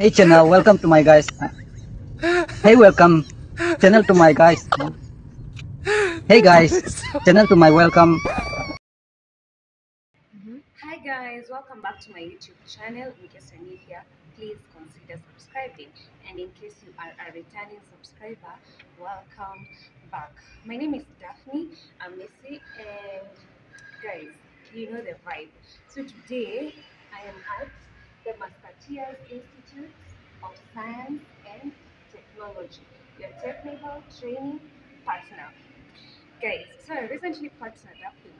Hey channel, welcome to my guys. Hey, welcome channel to my guys. Hey guys, channel to my welcome. Mm-hmm. Hi guys, welcome back to my YouTube channel. In case you're new here, please consider subscribing. And in case you are a returning subscriber, welcome back. My name is Daphney. Missy, and guys, you know the vibe. So today I am at the Musketeers Institute of Science and Technology, your technical training partner. Guys, so I recently partnered up with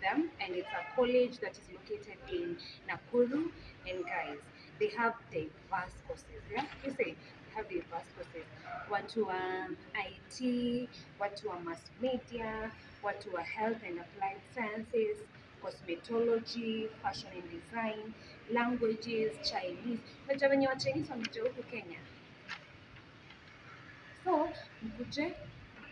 them and it's a college that is located in Nakuru. And guys they have diverse courses yeah? You say they have diverse courses. Watu wa IT watu wa mass media watu wa health and applied sciences cosmetology fashion and design languages Chinese. Unajua wenye wa Chinese wamekuja huku Kenya. So mkuje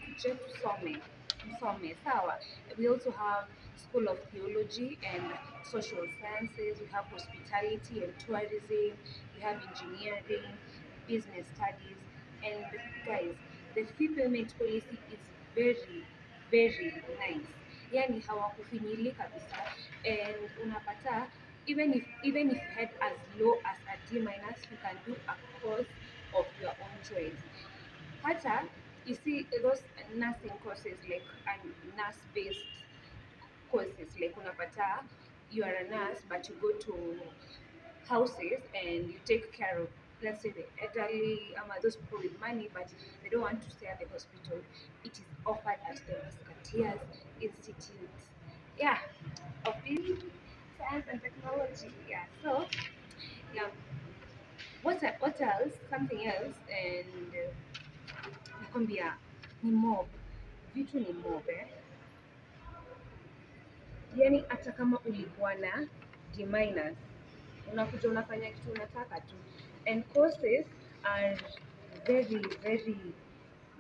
mkuje tusome msome. Sawa. We also have school of theology and social sciences. We have hospitality and tourism. We have engineering business studies. And guys the fee payment policy is very very nice. Yani hawakufinyili kabisa. And unapata even if even if you had as low as a D minus you can do a course of your own choice hata you see those nursing courses like and nurse based courses like unapata you are a nurse but you go to houses and you take care of let's say the elderly um, those people with money but they don't want to stay at the hospital. It is offered at the musketeers institute yeah of science and technology yeah. So yeah. What, what else? Something else and uh, nakwambia ni mob. Vitu ni mob eh? yani hata kama ulikuwa na D minus unakuja unafanya kitu unataka tu. And courses are very very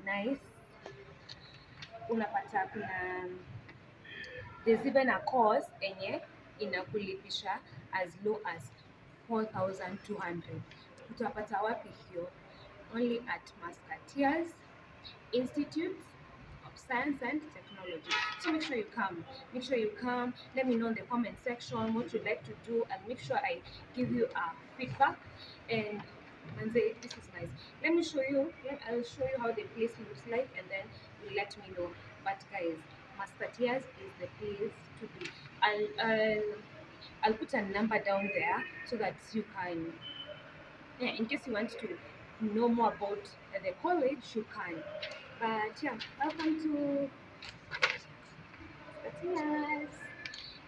nice. Unapata kuna there's even a course enye inakulipisha as low as 4200 utapata wapi hiyo only at Musketeers Institute of Science and Technology. So make sure you come. Make sure you come. Let me know in the comment section what you'd like to do and make sure I give you a feedback and say this is nice. Let me show you. I'll show you how the place looks like and then you let me know. But guys, Musketeers is the place to be. I'll I'll I'll put a number down there so that you can yeah, in case you want to know more about the college, you can. But yeah, welcome to Spatias.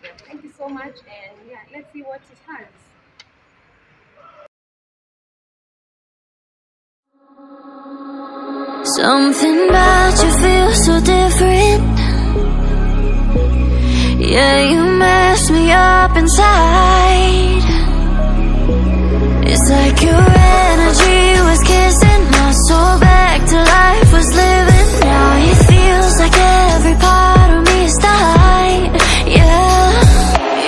Yeah, thank you so much, and yeah, let's see what it has. Something about you feels so different. Yeah, you mess me up inside. It's like your energy was kissing my soul back to life, was living. Now it feels like every part of me is died. Yeah,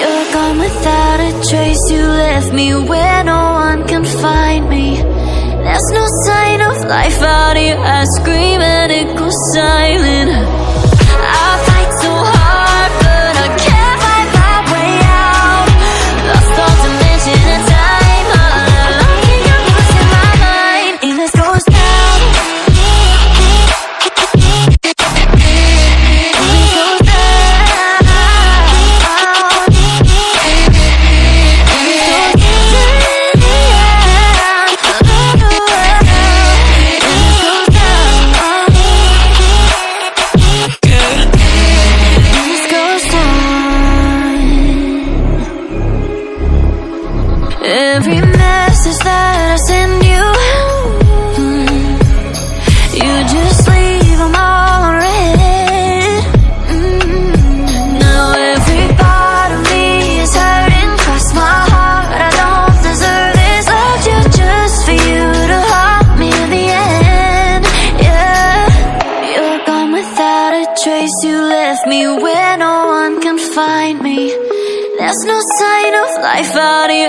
you're gone without a trace. You left me where no one can find me. There's no sign of life out here. I scream and it goes silent.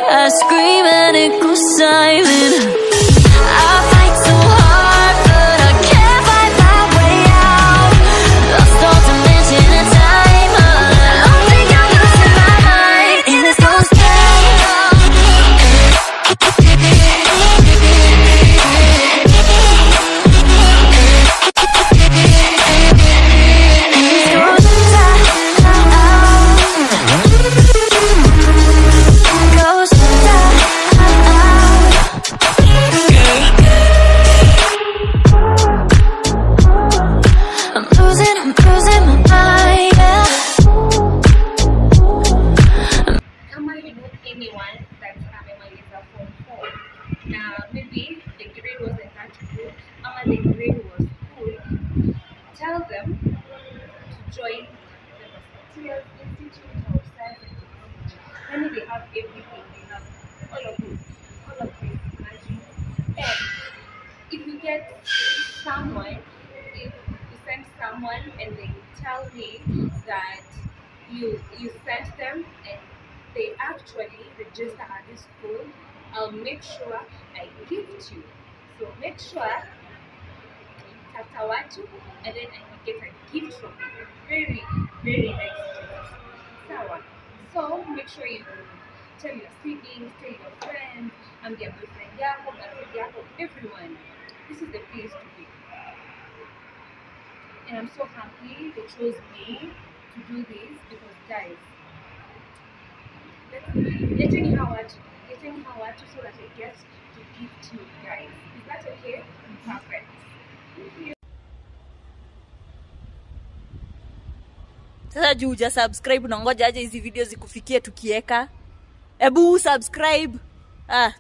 I scream and it goes I Musketeers Institute of have everything. They have all of this, all of this magic. And if you get someone, if you send someone and they tell me that you you sent them and they actually register at this school, um, I'll make sure I gift you. So make sure tafuta watu and then I can get a gift from you. Very, very nice make sure you tell your siblings, tell your friends, um, and their boyfriend yako, girlfriend yako, everyone. This is the place to be. And I'm so happy they chose me to do this because guys, let's- letting how watu, letting how watu so that I get to gift you guys. Is that okay? Mm-hmm. Perfect. Sasa juu uja subscribe unangoja aje hizi video zikufikie tukieka. Ebu subscribe. Ah